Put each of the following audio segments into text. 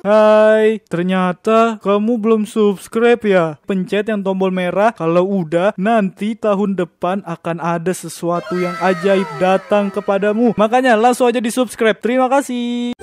Hai, ternyata kamu belum subscribe ya? Pencet yang tombol merah. Kalau udah, nanti tahun depan akan ada sesuatu yang ajaib datang kepadamu. Makanya langsung aja di subscribe. Terima kasih.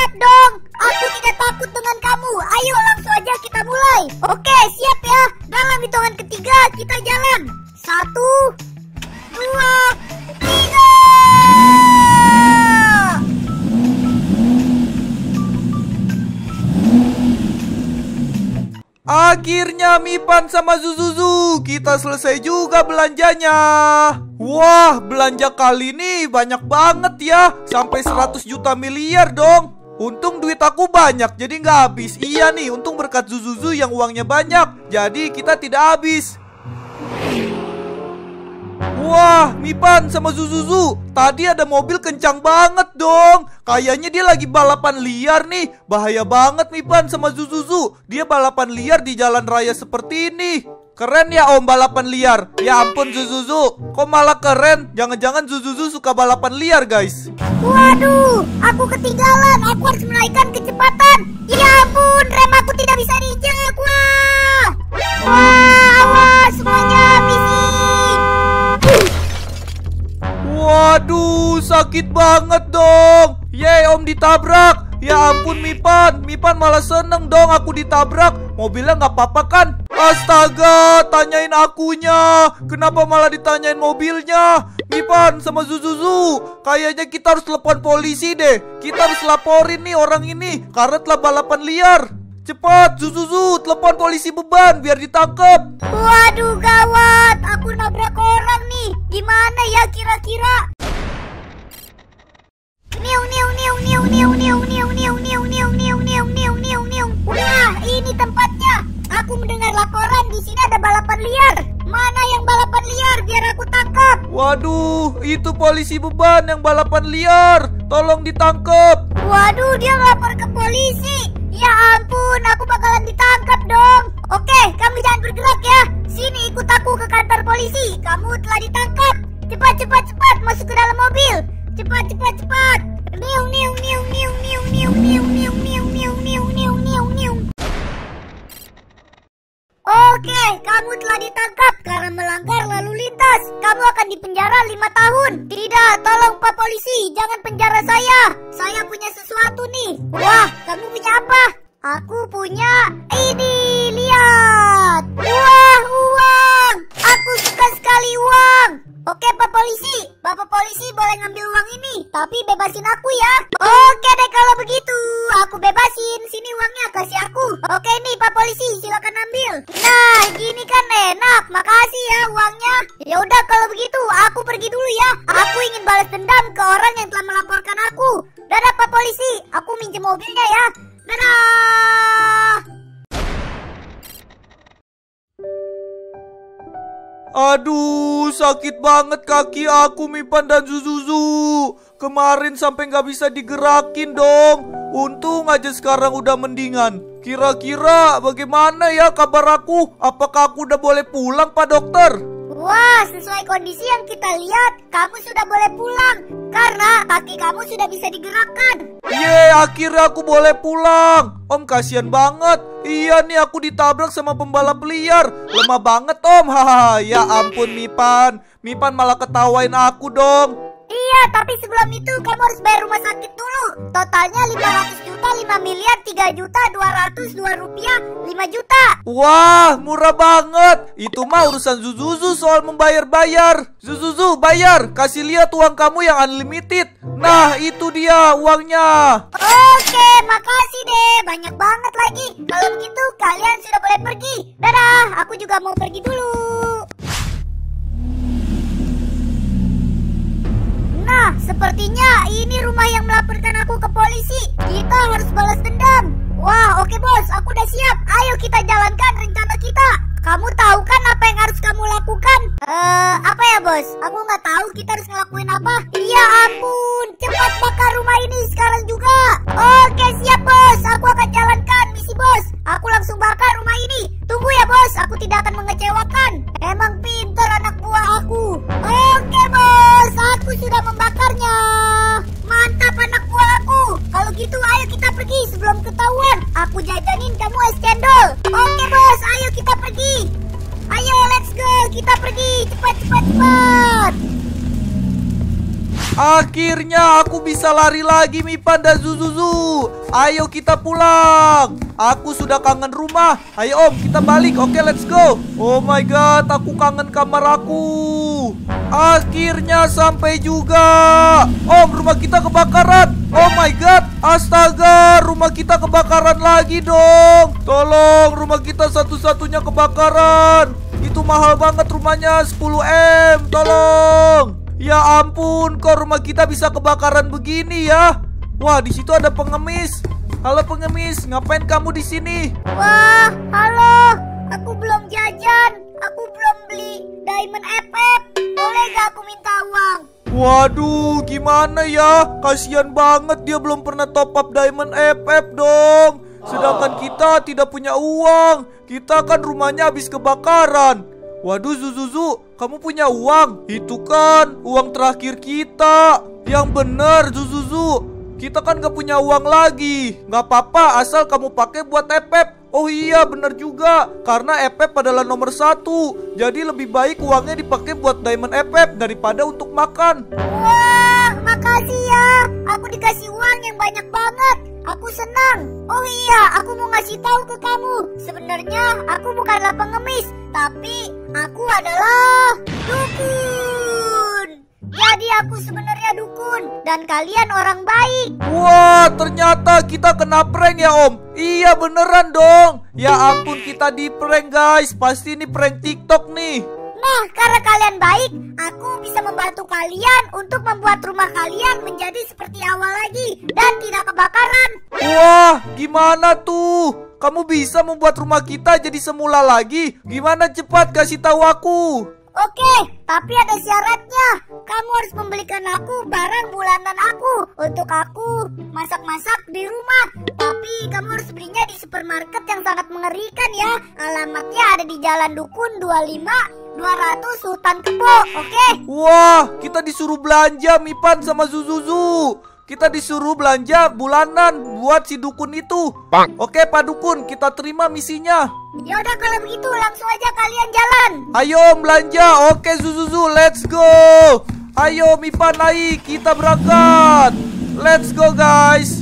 Siap dong. Aku tidak takut dengan kamu. Ayo langsung aja kita mulai. Oke, siap ya. Dalam hitungan ketiga kita jalan. Satu, dua, tiga. Akhirnya Mipan sama Zuzuzu kita selesai juga belanjanya. Wah, belanja kali ini banyak banget ya. Sampai 100 juta miliar dong. Untung duit aku banyak jadi nggak habis. Iya nih, untung berkat Zuzuzu yang uangnya banyak. Jadi kita tidak habis. Wah, Mipan sama Zuzuzu, tadi ada mobil kencang banget dong. Kayaknya dia lagi balapan liar nih. Bahaya banget Mipan sama Zuzuzu. Dia balapan liar di jalan raya seperti ini. Keren ya om balapan liar. Ya ampun Zuzuzu, kok malah keren? Jangan-jangan Zuzuzu suka balapan liar guys. Waduh, aku ketinggalan. Aku harus menaikkan kecepatan. Ya ampun, rem aku tidak bisa diinjak. Wah, wah, awas semuanya bising. Waduh, sakit banget dong. Yeay, om ditabrak. Ya ampun Mipan, Mipan malah seneng dong aku ditabrak. Mobilnya nggak apa-apa kan? Astaga, tanyain akunya. Kenapa malah ditanyain mobilnya? Mipan sama Zuzuzu, kayaknya kita harus telepon polisi deh. Kita harus laporin nih orang ini karena telah balapan liar. Cepat, Zuzuzu, telepon polisi beban biar ditangkap. Waduh gawat, aku nabrak orang nih. Gimana ya kira-kira? Niu niu niu niu niu niu niu niu niu niu niu niu niu niu. Wah, ini tempatnya. Aku mendengar laporan di sini ada balapan liar. Mana yang balapan liar biar aku tangkap? Waduh, itu polisi beban yang balapan liar. Tolong ditangkap. Waduh, dia lapor ke polisi. Ya ampun, aku bakalan ditangkap dong. Oke, kamu jangan bergerak ya. Sini ikut aku ke kantor polisi. Kamu telah ditangkap. Cepat, cepat, cepat masuk ke dalam mobil. Cepat, cepat, cepat. Niu, niu, niu, niu, telah ditangkap karena melanggar lalu lintas. Kamu akan dipenjara lima tahun. Tidak, tolong Pak Polisi, jangan penjara saya. Saya punya sesuatu nih. Wah, kamu punya apa? Aku punya ini, lihat. Wah, uang. Aku suka sekali uang. Oke, Pak Polisi. Bapak Polisi boleh ngambil uang ini, tapi bebasin aku ya. Oke deh kalau begitu. Aku bebasin. Sini uangnya kasih aku. Oke nih Pak Polisi, silakan ambil. Nah, gini dendam ke orang yang telah melaporkan aku. Dadah Pak Polisi, aku minjem mobilnya ya. Dadah. Aduh, sakit banget kaki aku Mipan dan Zuzuzu. Kemarin sampai nggak bisa digerakin dong. Untung aja sekarang udah mendingan. Kira-kira bagaimana ya kabar aku? Apakah aku udah boleh pulang Pak Dokter? Wah, sesuai kondisi yang kita lihat, kamu sudah boleh pulang. Karena kaki kamu sudah bisa digerakkan. Ye, akhirnya aku boleh pulang. Om kasihan banget. Iya nih aku ditabrak sama pembalap liar. Lemah banget om. Hahaha. Ya ampun Mipan. Mipan malah ketawain aku dong. Iya, tapi sebelum itu kamu harus bayar rumah sakit dulu. Totalnya 500 juta, 5 miliar, 3 juta, 200, 2 rupiah, 5 juta. Wah, murah banget. Itu mah urusan Zuzuzu soal membayar-bayar. Zuzuzu, bayar. Kasih lihat uang kamu yang unlimited. Nah, itu dia uangnya. Oke, makasih deh. Banyak banget lagi. Kalau begitu, kalian sudah boleh pergi. Dadah, aku juga mau pergi dulu. Sepertinya ini rumah yang melaporkan aku ke polisi. Kita harus balas dendam. Wah, oke bos, aku udah siap. Ayo kita jalankan rencana kita. Kamu tahu kan apa yang harus kamu lakukan? Eh, apa ya bos? Aku nggak tahu kita harus ngelakuin apa. Ya ampun, cepat bakar rumah ini sekarang juga. Oke siap bos, aku akan jalankan misi bos. Aku langsung bakar rumah ini. Tunggu ya bos, aku tidak akan mengecewakan. Emang pintar anak buah aku. Oke bos, Aku jajanin kamu es cendol. Oke bos, ayo kita pergi. Ayo let's go, kita pergi. Cepat cepat cepat. Akhirnya aku bisa lari lagi Mipan dan Zuzuzu Ayo kita pulang Aku sudah kangen rumah Ayo om kita balik Oke let's go Oh my god aku kangen kamar aku Akhirnya sampai juga Om rumah kita kebakaran Oh my god Astaga rumah kita kebakaran lagi dong Tolong rumah kita satu-satunya kebakaran Itu mahal banget rumahnya 10M Tolong Ya ampun, kok rumah kita bisa kebakaran begini ya? Wah, di situ ada pengemis. Halo pengemis, ngapain kamu di sini? Wah, halo. Aku belum jajan. Aku belum beli diamond FF. Boleh gak aku minta uang? Waduh, gimana ya? Kasihan banget dia belum pernah top up diamond FF dong. Sedangkan kita tidak punya uang. Kita kan rumahnya habis kebakaran. Waduh Zuzuzu, kamu punya uang? Itu kan uang terakhir kita. Yang bener Zuzuzu, kita kan gak punya uang lagi. Gak apa-apa asal kamu pakai buat EPEP. Oh iya bener juga, karena EPEP adalah nomor satu. Jadi lebih baik uangnya dipakai buat diamond EPEP daripada untuk makan. Wah, makasih ya. Aku dikasih uang yang banyak banget. Aku senang. Oh iya, aku mau ngasih tahu ke kamu. Sebenarnya aku bukanlah pengemis, tapi aku adalah dukun. Jadi aku sebenarnya dukun dan kalian orang baik. Wah, ternyata kita kena prank ya om Iya beneran dong Ya ampun kita di prank guys Pasti ini prank TikTok nih Nah, karena kalian baik, aku bisa membantu kalian untuk membuat rumah kalian menjadi seperti awal lagi dan tidak kebakaran. Wah, gimana tuh? Kamu bisa membuat rumah kita jadi semula lagi? Gimana cepat kasih tahu aku? Oke, tapi ada syaratnya. Kamu harus membelikan aku barang bulanan aku untuk aku masak-masak di rumah. Tapi kamu harus belinya di supermarket yang sangat mengerikan ya. Alamatnya ada di Jalan Dukun 25 200 Sultan Kebo, oke? Wah, kita disuruh belanja Mipan sama Zuzuzu. Kita disuruh belanja bulanan buat si dukun itu. Oke, Pak Dukun, kita terima misinya. Ya udah kalau begitu langsung aja kalian jalan. Ayo belanja. Oke, Zuzuzu, let's go. Ayo Mipan naik, kita berangkat. Let's go, guys.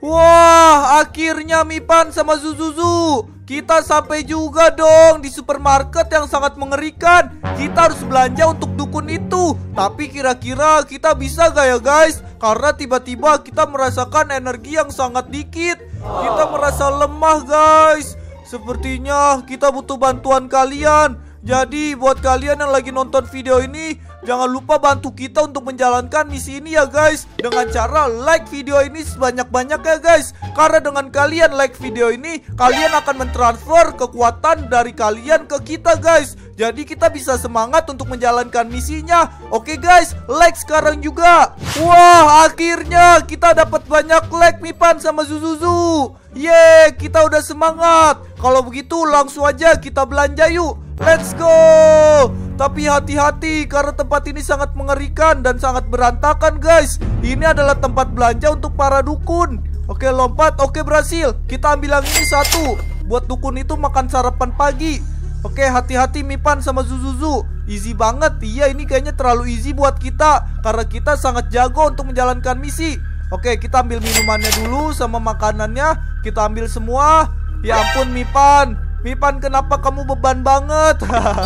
Wah, akhirnya Mipan sama Zuzuzu. Kita sampai juga dong di supermarket yang sangat mengerikan. Kita harus belanja untuk dukun itu. Tapi kira-kira kita bisa gak ya guys? Karena tiba-tiba kita merasakan energi yang sangat dikit. Kita merasa lemah guys. Sepertinya kita butuh bantuan kalian jadi buat kalian yang lagi nonton video ini Jangan lupa bantu kita untuk menjalankan misi ini ya guys. Dengan cara like video ini sebanyak-banyak ya guys. Karena dengan kalian like video ini Kalian akan mentransfer kekuatan dari kalian ke kita guys. Jadi kita bisa semangat untuk menjalankan misinya. Oke guys like sekarang juga. Wah akhirnya kita dapat banyak like Mipan sama Zuzuzu. Yeay kita udah semangat. Kalau begitu langsung aja kita belanja yuk Let's go! Tapi hati-hati karena tempat ini sangat mengerikan dan sangat berantakan guys. Ini adalah tempat belanja untuk para dukun. Oke lompat, oke berhasil. Kita ambil yang ini satu. Buat dukun itu makan sarapan pagi. Oke hati-hati Mipan sama Zuzuzu. Easy banget, iya ini kayaknya terlalu easy buat kita. Karena kita sangat jago untuk menjalankan misi. Oke kita ambil minumannya dulu sama makanannya. Kita ambil semua. Ya ampun Mipan Mipan kenapa kamu beban banget?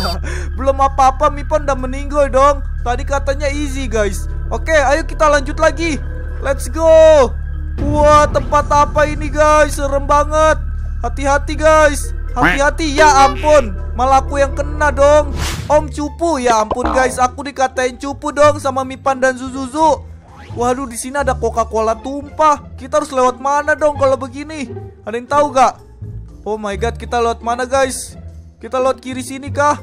Belum apa-apa Mipan udah meninggal dong. Tadi katanya easy guys. Oke ayo kita lanjut lagi. Let's go. Wah tempat apa ini guys? Serem banget. Hati-hati guys. Hati-hati ya ampun. Malah aku yang kena dong. Om cupu ya ampun guys. Aku dikatain cupu dong sama Mipan dan Zuzuzu. Waduh di sini ada Coca-Cola tumpah. Kita harus lewat mana dong kalau begini? Ada yang tahu gak? Oh my god kita lewat mana guys? Kita lewat kiri sini kah?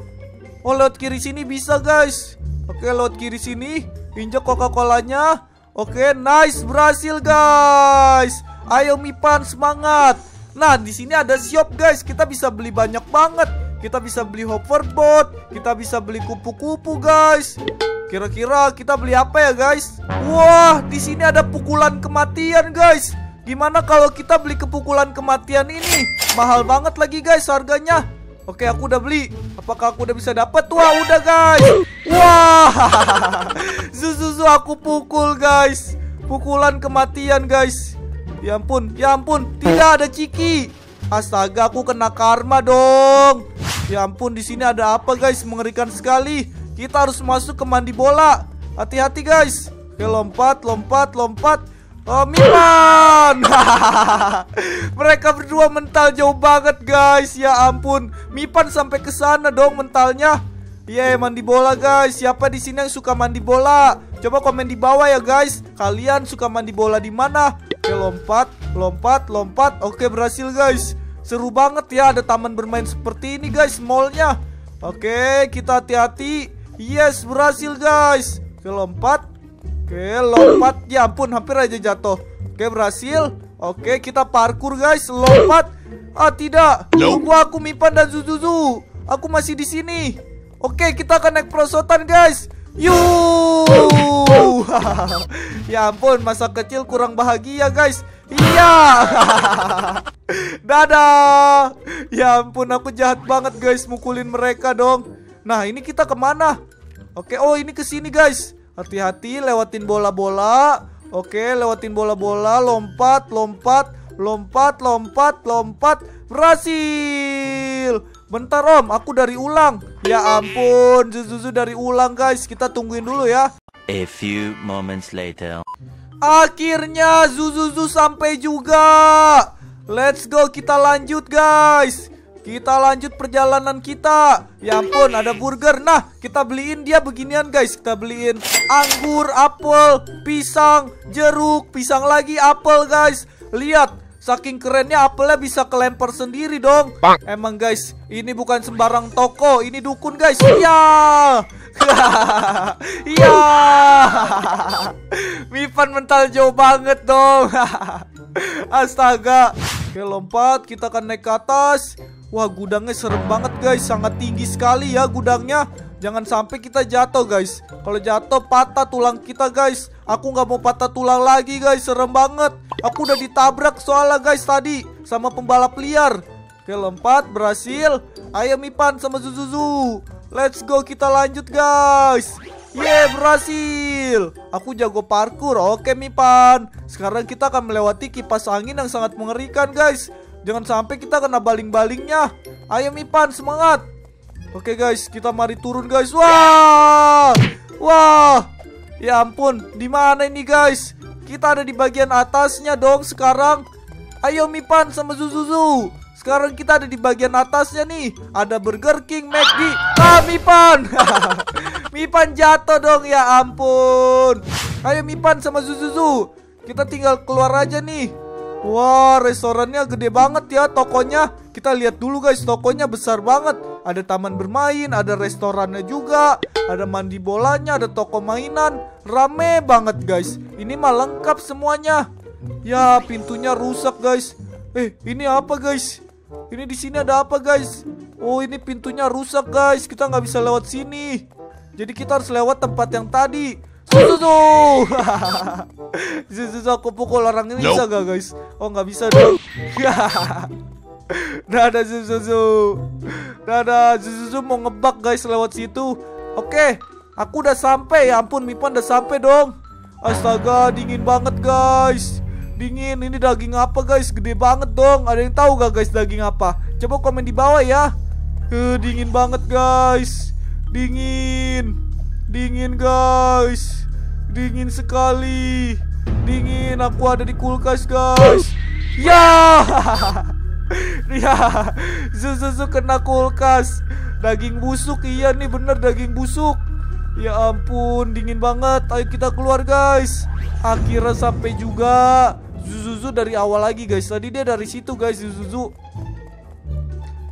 Oh lewat kiri sini bisa guys. Oke lewat kiri sini. Injak Coca-Colanya. Oke nice berhasil guys. Ayo Mipan semangat. Nah di sini ada shop guys. Kita bisa beli banyak banget. Kita bisa beli hoverboard. Kita bisa beli kupu-kupu guys. Kira-kira kita beli apa ya guys? Wah, di sini ada pukulan kematian guys. Gimana kalau kita beli kepukulan kematian ini? Mahal banget lagi guys harganya. Oke, aku udah beli. Apakah aku udah bisa dapat? Wah, udah guys. Wah, Zuzuzu aku pukul guys. Pukulan kematian guys. Ya ampun, ya ampun, tidak ada Ciki. Astaga, aku kena karma dong. Ya ampun, di sini ada apa guys? Mengerikan sekali. Kita harus masuk ke mandi bola. Hati-hati guys. Oke lompat, lompat, lompat. Oh, Mipan. Mereka berdua mental jauh banget guys. Ya ampun. Mipan sampai ke sana dong mentalnya. Yeay mandi bola guys. Siapa di sini yang suka mandi bola? Coba komen di bawah ya guys. Kalian suka mandi bola di mana? Oke lompat, lompat, lompat. Oke berhasil guys. Seru banget ya ada taman bermain seperti ini guys mallnya. Oke kita hati-hati. Yes, berhasil guys. Oke, lompat. Oke, lompat. Ya ampun, hampir aja jatuh. Oke, berhasil. Oke, kita parkur guys. Lompat. Ah, tidak. Tunggu aku Mipan dan Zuzuzu. Aku masih di sini. Oke, kita akan naik perosotan guys. Yuh. ya ampun, masa kecil kurang bahagia guys. Iya. Dadah. Ya ampun, aku jahat banget guys mukulin mereka dong. Nah, ini kita ke mana? Oke, oh ini ke sini guys. Hati-hati, lewatin bola-bola. Oke, lewatin bola-bola, lompat, lompat, lompat, lompat, lompat. Berhasil. Bentar om, aku dari ulang. Ya ampun, Zuzu dari ulang guys. Kita tungguin dulu ya. A few moments later. Akhirnya Zuzuzu sampai juga. Let's go, kita lanjut guys. Kita lanjut perjalanan kita. Ya ampun, ada burger. Nah, kita beliin dia beginian, guys. Kita beliin anggur, apel, pisang, jeruk, pisang lagi, apel, guys. Lihat, saking kerennya apelnya bisa kelempar sendiri dong. Emang, guys, ini bukan sembarang toko. Ini dukun, guys. Iya. Iya. Mipan mental jauh banget dong. Astaga. Oke, lompat. Kita akan naik ke atas. Wah gudangnya serem banget guys. Sangat tinggi sekali ya gudangnya. Jangan sampai kita jatuh guys. Kalau jatuh patah tulang kita guys. Aku nggak mau patah tulang lagi guys. Serem banget. Aku udah ditabrak soalnya guys tadi Sama pembalap liar. Oke lompat berhasil. Ayo Mipan sama Zuzuzu. Let's go kita lanjut guys. Yeay berhasil. Aku jago parkur Oke Mipan. Sekarang kita akan melewati kipas angin yang sangat mengerikan guys Jangan sampai kita kena baling-balingnya. Ayo Mipan, semangat. Oke guys, kita mari turun guys. Wah! Wah! Ya ampun, di mana ini guys? Kita ada di bagian atasnya dong sekarang. Ayo Mipan sama Zuzuzu. Sekarang kita ada di bagian atasnya nih. Ada Burger King, McD. Ah, Mipan. Mipan jatuh dong ya ampun. Ayo Mipan sama Zuzuzu. Kita tinggal keluar aja nih. Wah, restorannya gede banget ya tokonya. Kita lihat dulu guys, tokonya besar banget. Ada taman bermain, ada restorannya juga, ada mandi bolanya, ada toko mainan. Rame banget guys. Ini mah lengkap semuanya. Ya, pintunya rusak guys. Eh, ini apa guys? Ini di sini ada apa guys? Oh, ini pintunya rusak guys. Kita nggak bisa lewat sini. Jadi kita harus lewat tempat yang tadi. Susu. Susu aku pukul orang ini bisa gak guys? Oh nggak bisa dong. Dadah Susu. Dadah Susu mau ngebak guys lewat situ. Oke, aku udah sampai. Ya ampun Mipan udah sampai dong. Astaga, dingin banget guys. Dingin. Ini daging apa guys? Gede banget dong. Ada yang tahu gak guys daging apa? Coba komen di bawah ya. Uh, dingin banget guys. Dingin. Dingin guys. Dingin sekali. Dingin. Aku ada di kulkas guys. Ya. Ya, Zuzuzu kena kulkas. Daging busuk, iya nih bener daging busuk. Ya ampun, dingin banget. Ayo kita keluar guys. Akhirnya sampai juga. Zuzuzu dari awal lagi guys. Tadi dia dari situ guys, Zuzuzu.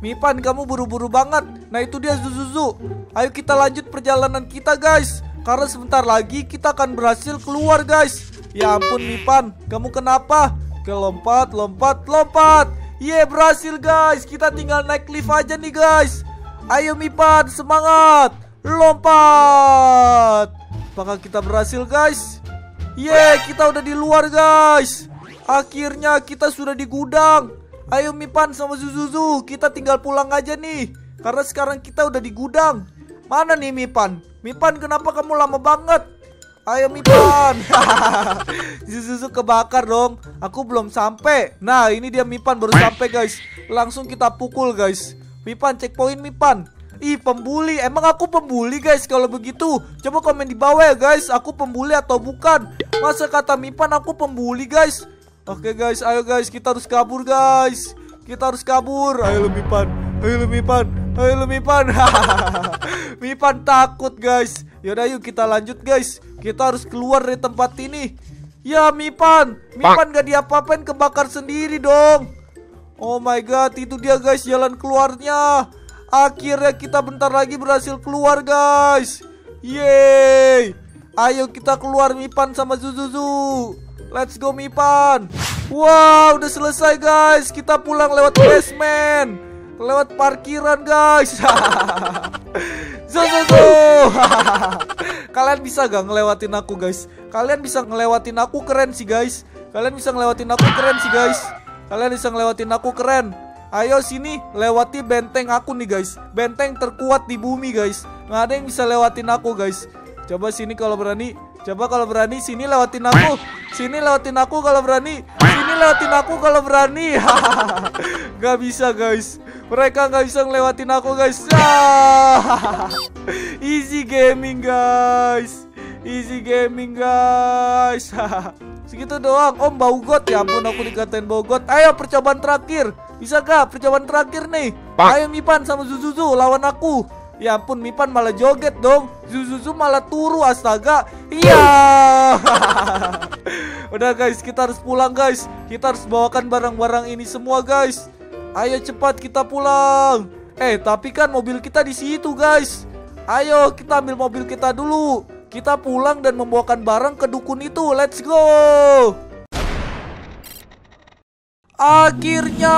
Mipan, kamu buru-buru banget. Nah itu dia Zuzuzu. Ayo kita lanjut perjalanan kita guys. Karena sebentar lagi kita akan berhasil keluar guys. Ya ampun Mipan, kamu kenapa? Kelompat, lompat, lompat. Ye berhasil guys. Kita tinggal naik lift aja nih guys. Ayo Mipan, semangat. Lompat. Apakah kita berhasil guys? Ye, kita udah di luar guys. Akhirnya kita sudah di gudang. Ayo Mipan sama Zuzuzu, kita tinggal pulang aja nih. Karena sekarang kita udah di gudang. Mana nih Mipan? Mipan kenapa kamu lama banget? Ayo Mipan. Zuzuzu kebakar dong. Aku belum sampai. Nah, ini dia Mipan baru sampai guys. Langsung kita pukul guys. Mipan checkpoint Mipan. Ih pembuli, emang aku pembuli guys kalau begitu Coba komen di bawah ya guys, aku pembuli atau bukan Masa kata Mipan aku pembuli guys Oke guys, ayo guys, kita harus kabur guys. Kita harus kabur. Ayo Mipan. Ayo Mipan. Ayo lu Mipan. Mipan takut guys. Yaudah yuk kita lanjut guys. Kita harus keluar dari tempat ini. Ya Mipan, Mipan gak diapa-apain kebakar sendiri dong. Oh my god, itu dia guys jalan keluarnya. Akhirnya kita bentar lagi berhasil keluar guys. Yeay. Ayo kita keluar Mipan sama Zuzuzu. Let's go Mipan. Wow, udah selesai guys. Kita pulang lewat basement. Lewat parkiran guys. zo zo zo. Kalian bisa gak ngelewatin aku guys? Kalian bisa ngelewatin aku keren sih guys. Kalian bisa ngelewatin aku keren sih guys. Kalian bisa ngelewatin aku keren. Ayo sini lewati benteng aku nih guys. Benteng terkuat di bumi guys. Nggak ada yang bisa lewatin aku guys. Coba sini kalau berani. Coba kalau berani sini lewatin aku. Sini lewatin aku kalau berani. Sini lewatin aku kalau berani. gak bisa guys. Mereka nggak bisa ngelewatin aku guys. Easy gaming guys. Easy gaming guys. Segitu doang. Om bau got ya ampun aku dikatain bau got. Ayo percobaan terakhir. Bisa gak percobaan terakhir nih? Ayo Mipan sama Zuzuzu lawan aku. Ya ampun Mipan malah joget dong. Zuzuzu malah turu astaga. Iya. Udah guys kita harus pulang guys. Kita harus bawakan barang-barang ini semua guys. Ayo cepat kita pulang. Eh tapi kan mobil kita di situ guys. Ayo kita ambil mobil kita dulu. Kita pulang dan membawakan barang ke dukun itu. Let's go. Akhirnya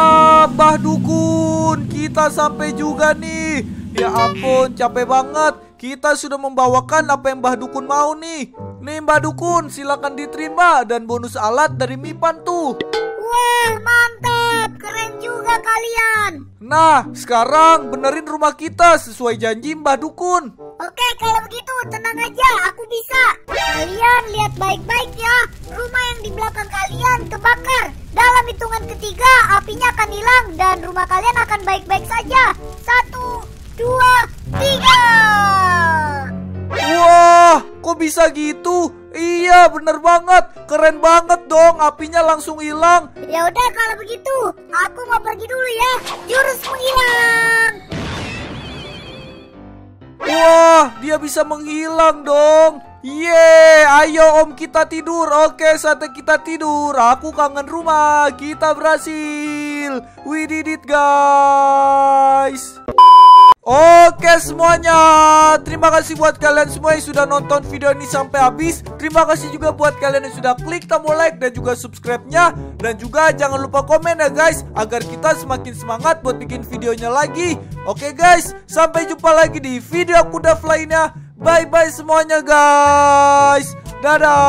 Bah Dukun. Kita sampai juga nih Ya ampun capek banget Kita sudah membawakan apa yang Mbah Dukun mau nih Nih Mbah Dukun silakan diterima Dan bonus alat dari Mipan tuh Wah, mantap. Keren juga kalian. Nah sekarang benerin rumah kita Sesuai janji Mbah Dukun Oke, kalau begitu tenang aja, aku bisa. Kalian lihat baik-baik ya. Rumah yang di belakang kalian kebakar. Dalam hitungan ketiga, apinya akan hilang dan rumah kalian akan baik-baik saja. Dua, tiga. Wah kok bisa gitu Iya bener banget Keren banget dong Apinya langsung hilang Ya udah kalau begitu, aku mau pergi dulu ya. Jurus menghilang. Wah, dia bisa menghilang dong. Yeay, ayo om kita tidur. Oke, saatnya kita tidur. Aku kangen rumah. Kita berhasil. We did it, guys. Oke semuanya Terima kasih buat kalian semua yang sudah nonton video ini sampai habis. Terima kasih juga buat kalian yang sudah klik tombol like dan juga subscribe-nya. Dan juga jangan lupa komen ya guys Agar kita semakin semangat buat bikin videonya lagi. Oke guys, sampai jumpa lagi di video kuda lainnya. Bye bye semuanya guys. Dadah